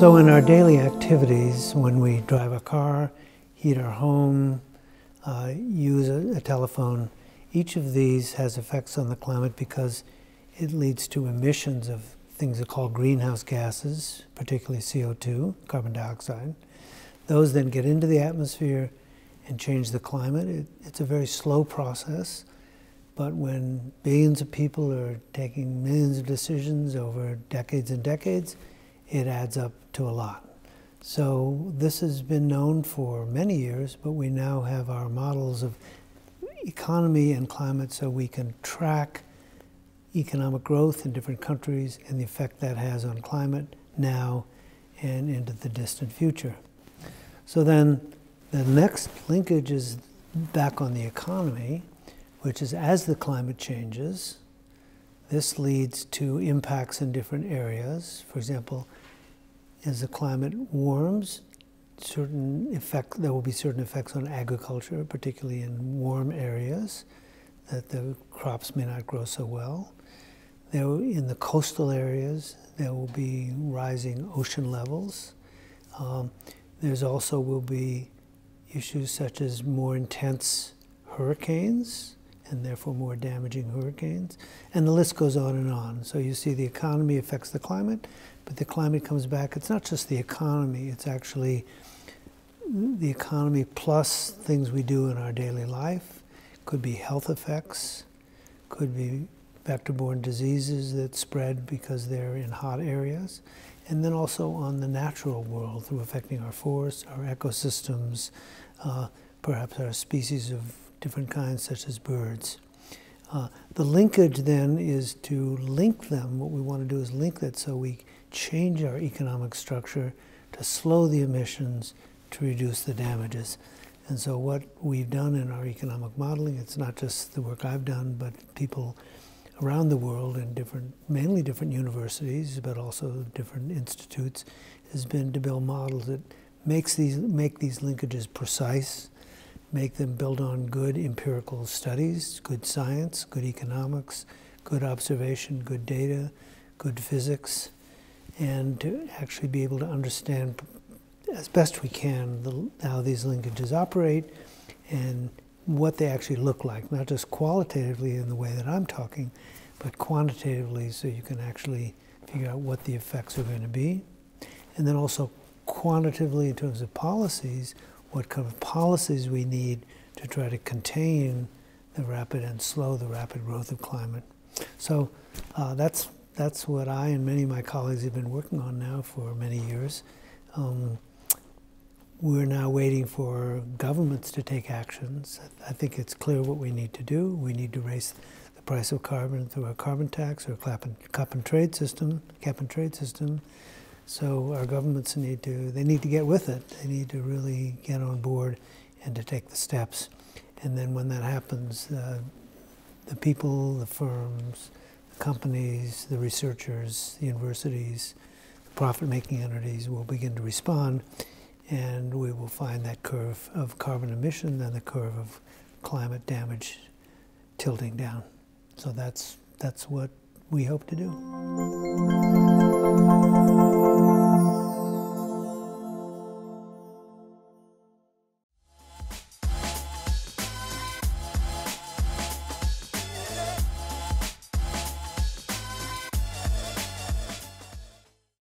So in our daily activities, when we drive a car, heat our home, uh, use a, a telephone, each of these has effects on the climate because it leads to emissions of things that are called greenhouse gases, particularly CO2, carbon dioxide. Those then get into the atmosphere and change the climate. It, it's a very slow process, but when billions of people are taking millions of decisions over decades and decades, it adds up to a lot. So this has been known for many years, but we now have our models of economy and climate so we can track economic growth in different countries and the effect that has on climate now and into the distant future. So then the next linkage is back on the economy, which is as the climate changes, this leads to impacts in different areas. For example, as the climate warms, certain effect, there will be certain effects on agriculture, particularly in warm areas, that the crops may not grow so well. There, in the coastal areas, there will be rising ocean levels. Um, there's also will be issues such as more intense hurricanes and therefore more damaging hurricanes. And the list goes on and on. So you see the economy affects the climate, but the climate comes back. It's not just the economy, it's actually the economy plus things we do in our daily life. Could be health effects, could be vector-borne diseases that spread because they're in hot areas, and then also on the natural world through affecting our forests, our ecosystems, uh, perhaps our species of different kinds such as birds. Uh, the linkage then is to link them. What we want to do is link that so we change our economic structure to slow the emissions to reduce the damages. And so what we've done in our economic modeling, it's not just the work I've done, but people around the world in different, mainly different universities, but also different institutes, has been to build models that makes these, make these linkages precise, make them build on good empirical studies, good science, good economics, good observation, good data, good physics, and to actually be able to understand as best we can the, how these linkages operate and what they actually look like, not just qualitatively in the way that I'm talking, but quantitatively so you can actually figure out what the effects are going to be. And then also quantitatively in terms of policies, what kind of policies we need to try to contain the rapid and slow the rapid growth of climate. So uh, that's that's what I and many of my colleagues have been working on now for many years. Um, we're now waiting for governments to take actions. I think it's clear what we need to do. We need to raise the price of carbon through a carbon tax or a cap and, cap and trade system, cap and trade system. So our governments need to, they need to get with it. They need to really get on board and to take the steps. And then when that happens, uh, the people, the firms, the companies, the researchers, the universities, the profit-making entities will begin to respond, and we will find that curve of carbon emission and the curve of climate damage tilting down. So that's, that's what we hope to do.